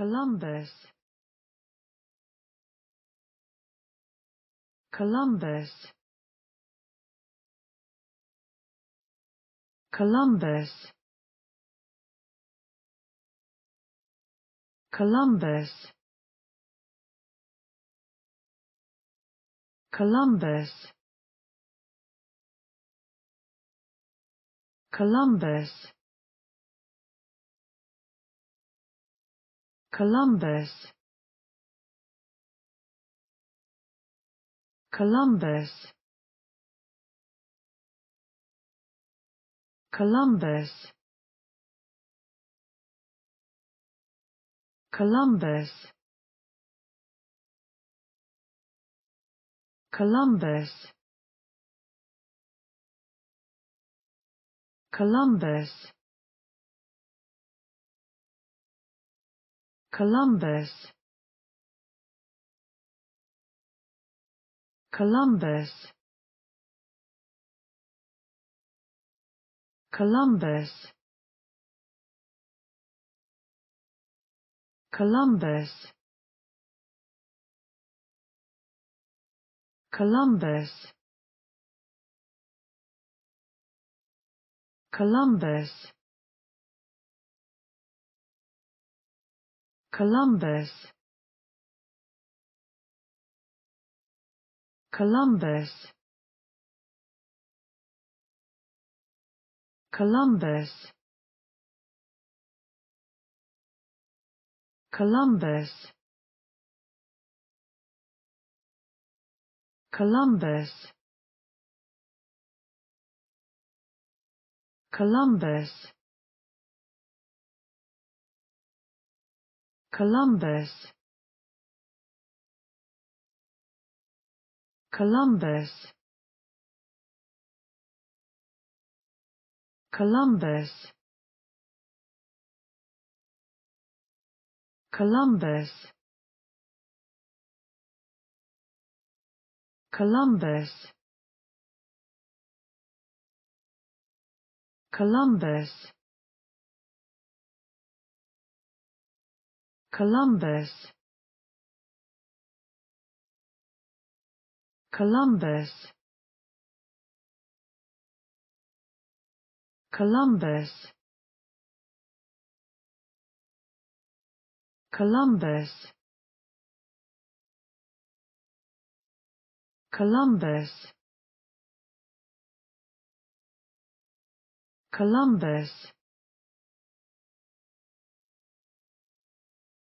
Columbus. Columbus. Columbus. Columbus. Columbus. Columbus Columbus. Columbus. Columbus. Columbus. Columbus. Columbus Columbus. Columbus. Columbus. Columbus. Columbus. Columbus Columbus. Columbus. Columbus. Columbus. Columbus. Columbus Columbus. Columbus. Columbus. Columbus. Columbus. Columbus Columbus. Columbus. Columbus. Columbus. Columbus. Columbus